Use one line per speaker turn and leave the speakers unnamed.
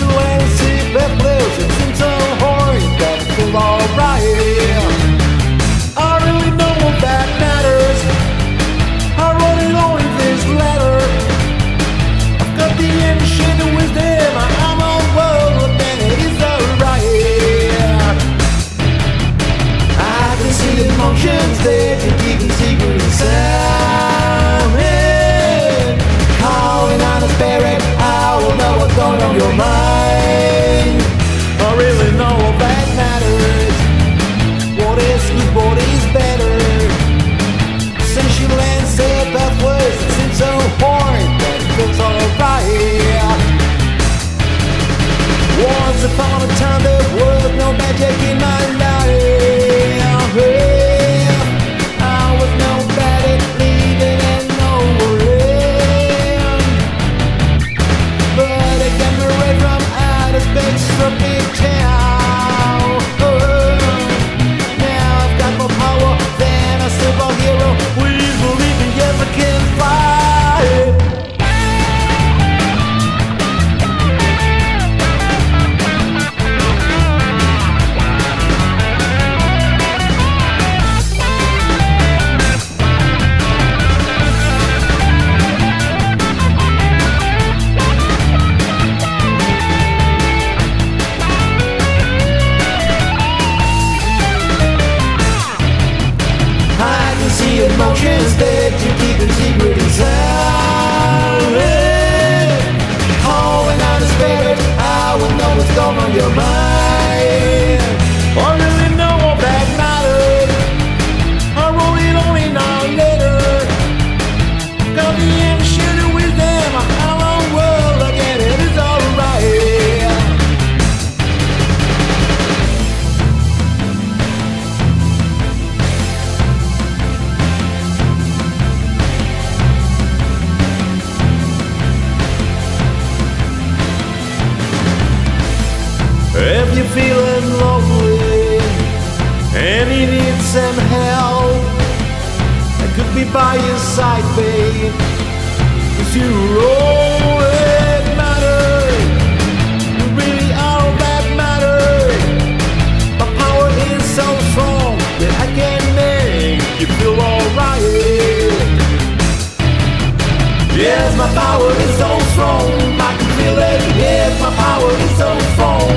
situation tell If you're feeling lonely and you need some help, I could be by your side, babe. Cause you're all that matters. You really are all that matters. My power is so strong that I can make you feel alright. Yes, my power is so strong. I can feel it. Yes, my power is so strong.